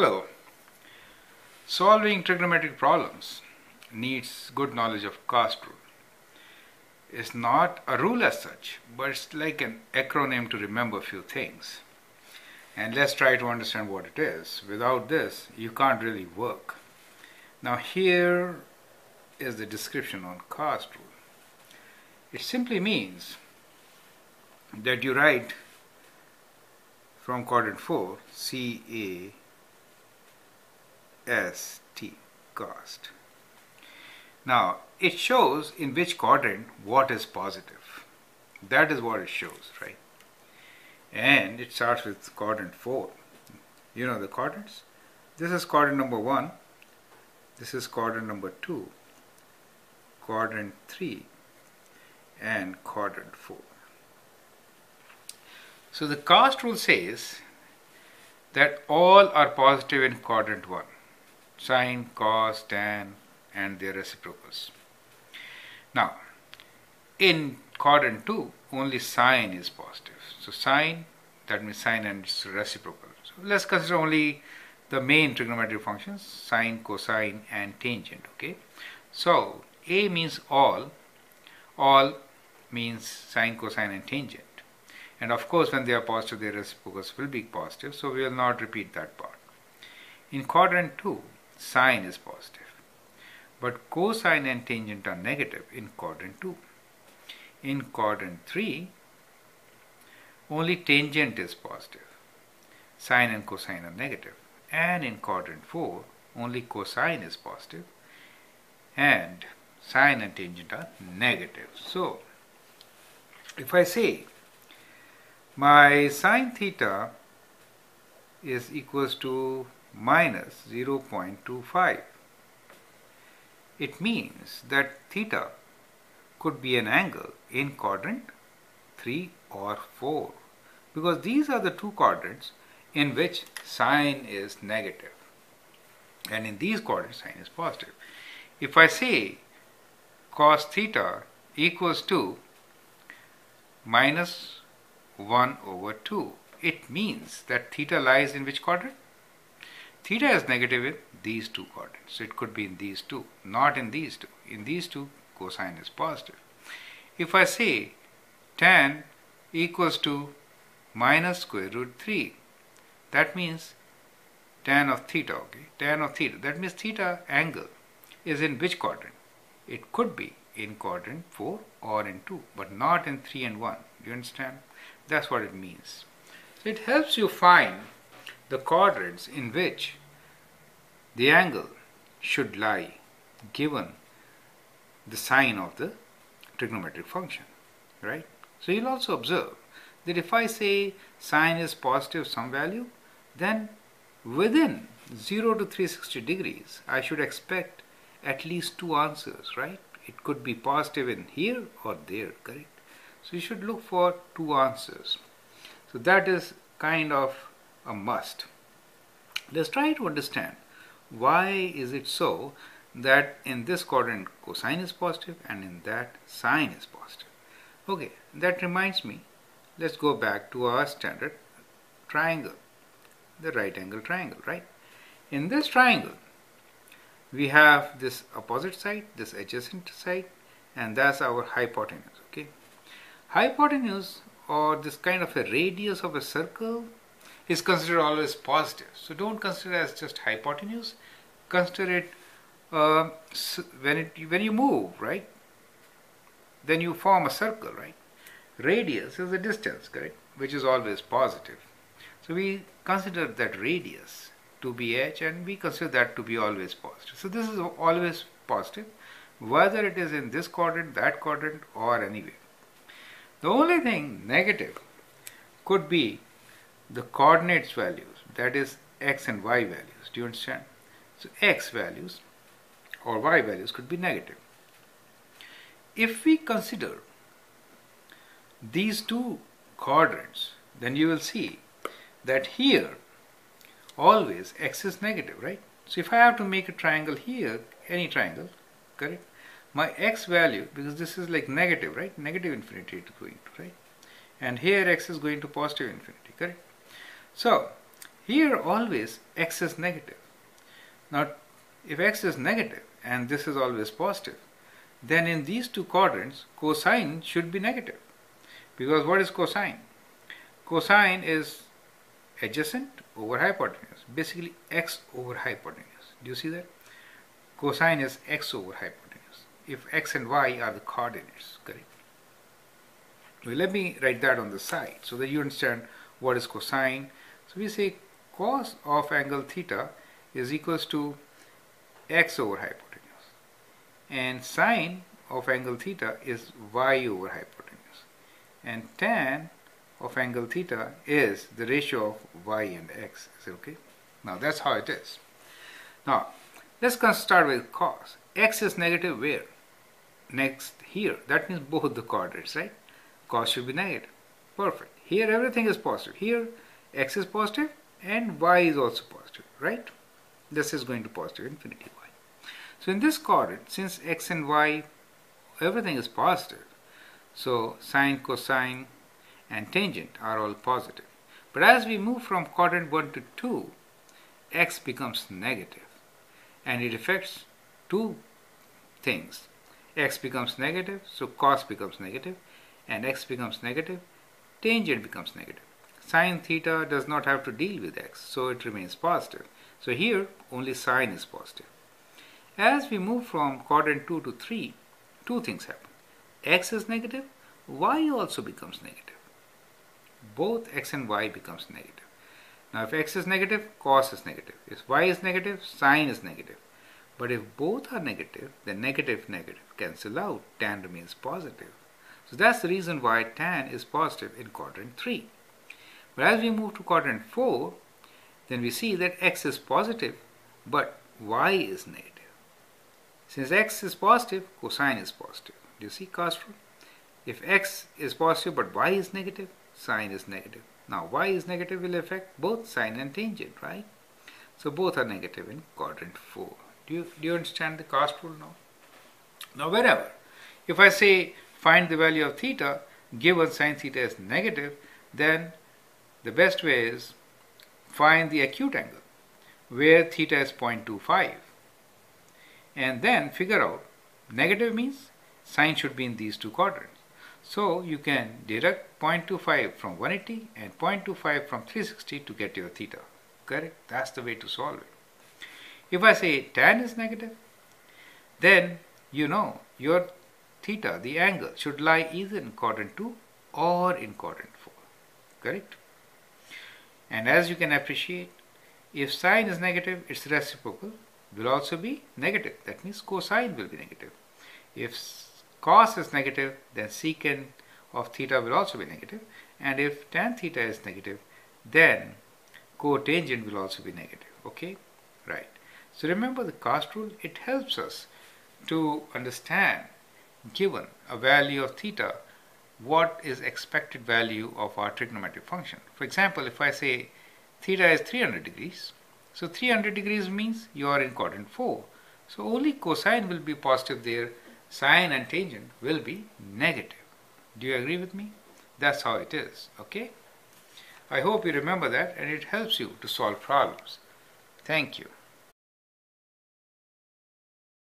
Hello. Solving trigonometric problems needs good knowledge of cast rule. It's not a rule as such, but it's like an acronym to remember a few things. And let's try to understand what it is. Without this, you can't really work. Now here is the description on cast rule. It simply means that you write from quadrant 4 C A S T cast. Now it shows in which quadrant what is positive. That is what it shows, right? And it starts with quadrant 4. You know the quadrants? This is quadrant number 1. This is quadrant number 2. Quadrant 3 and quadrant 4. So the cast rule says that all are positive in quadrant 1 sine, cos, tan, and their reciprocals. Now, in quadrant 2, only sine is positive. So sine, that means sine and its reciprocal. So let's consider only the main trigonometric functions, sine, cosine, and tangent, okay? So, A means all, all means sine, cosine, and tangent. And of course, when they are positive, their reciprocals will be positive, so we will not repeat that part. In quadrant 2, sine is positive. But cosine and tangent are negative in quadrant 2. In quadrant 3, only tangent is positive. Sine and cosine are negative. And in quadrant 4, only cosine is positive and sine and tangent are negative. So, if I say my sine theta is equals to minus 0.25. It means that theta could be an angle in quadrant 3 or 4 because these are the two quadrants in which sine is negative and in these quadrants sine is positive. If I say cos theta equals to minus 1 over 2, it means that theta lies in which quadrant? Theta is negative in these two quadrants. So it could be in these two, not in these two. In these two, cosine is positive. If I say tan equals to minus square root 3, that means tan of theta, okay? Tan of theta. That means theta angle is in which quadrant? It could be in quadrant 4 or in 2, but not in 3 and 1. Do you understand? That's what it means. So it helps you find the quadrants in which the angle should lie given the sign of the trigonometric function, right? So you'll also observe that if I say sine is positive some value, then within 0 to 360 degrees, I should expect at least two answers, right? It could be positive in here or there, correct? So you should look for two answers. So that is kind of a must. Let's try to understand why is it so that in this quadrant cosine is positive and in that sine is positive. Okay, that reminds me, let's go back to our standard triangle, the right angle triangle, right? In this triangle, we have this opposite side, this adjacent side, and that's our hypotenuse, okay? Hypotenuse or this kind of a radius of a circle is considered always positive. So don't consider as just hypotenuse. Consider it uh, when it when you move, right? Then you form a circle, right? Radius is the distance, correct? Which is always positive. So we consider that radius to be h and we consider that to be always positive. So this is always positive, whether it is in this quadrant, that quadrant, or anywhere. The only thing negative could be the coordinates values, that is x and y values. Do you understand? So x values or y values could be negative. If we consider these two quadrants, then you will see that here always x is negative, right? So if I have to make a triangle here, any triangle, correct? My x value, because this is like negative, right? Negative infinity to going to, right? And here x is going to positive infinity, correct? So Here always x is negative. Now if x is negative and this is always positive, then in these two quadrants cosine should be negative. Because what is cosine? Cosine is adjacent over hypotenuse, basically x over hypotenuse. Do you see that? Cosine is x over hypotenuse. If x and y are the coordinates, correct? Well, let me write that on the side so that you understand what is cosine. So we say cos of angle theta is equals to x over hypotenuse and sine of angle theta is y over hypotenuse and tan of angle theta is the ratio of y and x. Is okay? Now that's how it is. Now let's start with cos. x is negative where? Next here. That means both the coordinates, right? Cos should be negative. Perfect. Here everything is positive. Here x is positive and y is also positive, right? This is going to positive infinity y. So in this quadrant, since x and y, everything is positive, so sine, cosine, and tangent are all positive. But as we move from quadrant 1 to 2, x becomes negative and it affects two things. x becomes negative, so cos becomes negative, and x becomes negative, tangent becomes negative. Sine theta does not have to deal with x, so it remains positive. So here only sine is positive. As we move from quadrant 2 to 3, two things happen. x is negative, y also becomes negative both x and y becomes negative. Now if x is negative, cos is negative. If y is negative, sine is negative. But if both are negative, then negative negative cancel out. Tan remains positive. So that's the reason why tan is positive in quadrant 3. But as we move to quadrant 4, then we see that x is positive, but y is negative. Since x is positive, cosine is positive. Do you see rule? If x is positive but y is negative, sine is negative. Now y is negative will affect both sine and tangent, right? So both are negative in quadrant 4. Do you, do you understand the cast rule now? Now wherever, if I say find the value of theta given sine theta is negative, then the best way is find the acute angle where theta is 0.25 and then figure out negative means sine should be in these two quadrants. So you can deduct 0.25 from 180 and 0.25 from 360 to get your theta. Correct? That's the way to solve it. If I say tan is negative, then you know your theta, the angle, should lie either in quadrant 2 or in quadrant 4. Correct? And as you can appreciate, if sine is negative, its reciprocal will also be negative. That means cosine will be negative. If cos is negative, then secant of theta will also be negative. And if tan theta is negative, then cotangent will also be negative. Okay? Right. So remember the cast rule, it helps us to understand, given a value of theta, what is expected value of our trigonometric function. For example, if I say theta is 300 degrees, so 300 degrees means you are in quadrant 4. So only cosine will be positive there sine and tangent will be negative. Do you agree with me? That's how it is, okay? I hope you remember that and it helps you to solve problems. Thank you.